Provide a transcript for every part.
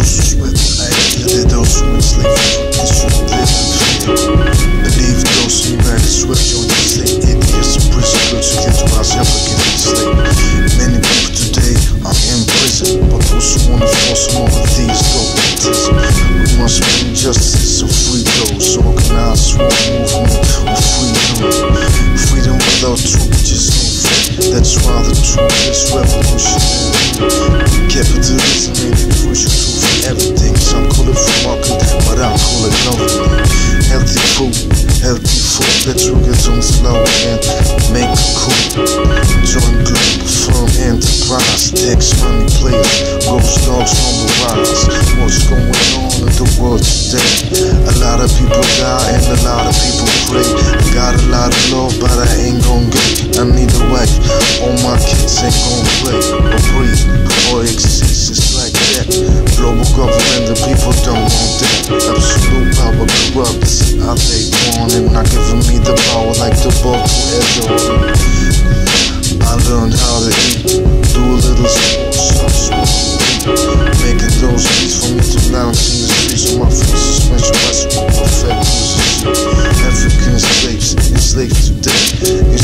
those who sweat, I hated those who enslave these who live in freedom. Believe those who marry sweat, join the same idiots in prison, good to get myself again enslaved. Many people today are in prison, but those who wanna force more of these don't practice. We must bring justice and free those organized for movement of freedom. Freedom without truth is no free. That's why the truth is revolutionary. Enterprise. Money players, ghost dogs on the rise. What's going on in the world today? A lot of people die and a lot of people pray. Got a lot of love, but I ain't gon' get. I need a wife. All my kids ain't gon' play or breathe or exist. It's like that. Global government, the people don't want that. Absolute power corrupts how they want it. Not giving me the power like the book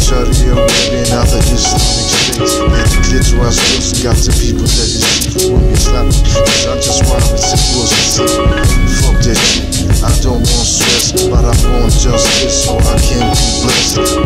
In Saudi Arabia and other Islamic states. And the clitoris girls got the people that is you slap me. Cause I just want it to was Fuck that shit. I don't want stress, but I want justice so I can be blessed.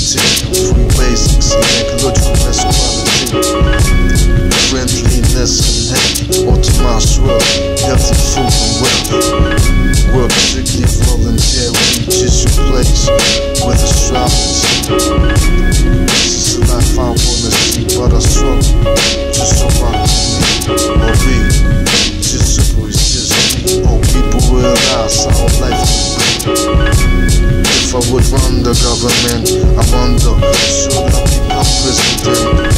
Creativity. Free basics in ecological masculinity. Friendliness and hate. Ultimate world. Healthy food and wealth. Work strictly voluntary. Just your place with government, I wonder should I become president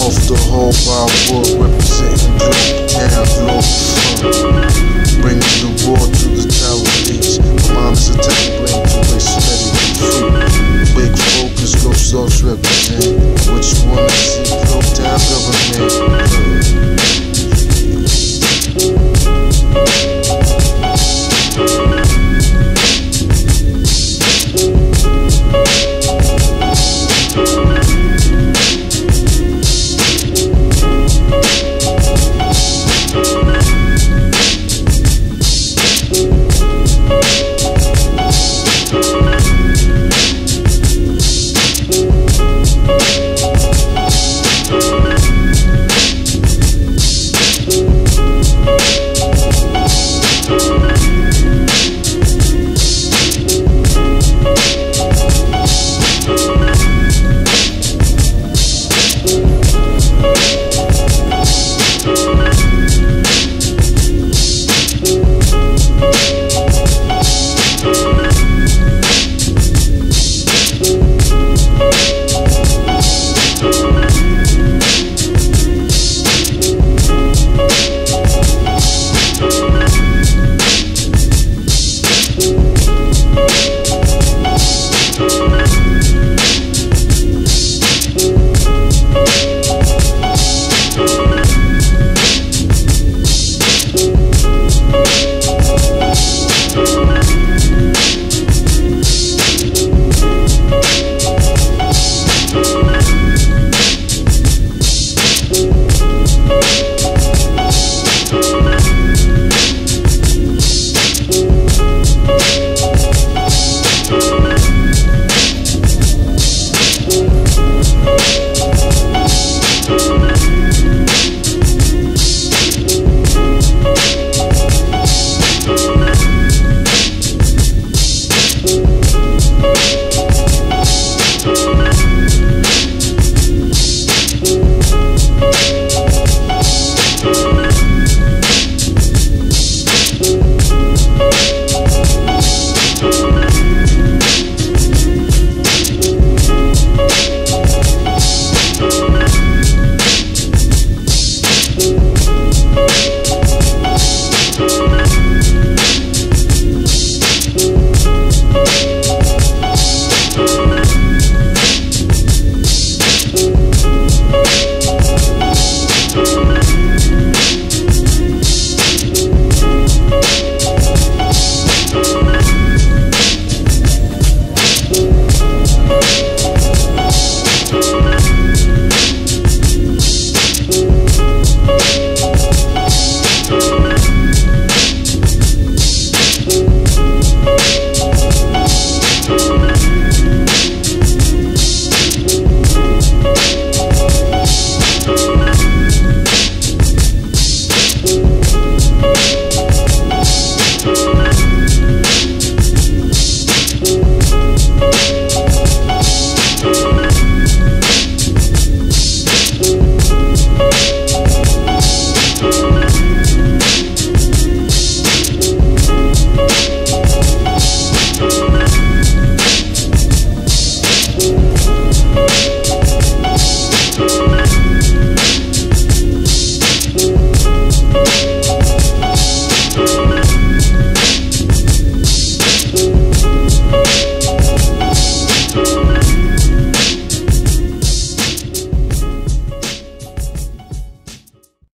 of the whole wide world, representing globe and globe front, bringing the war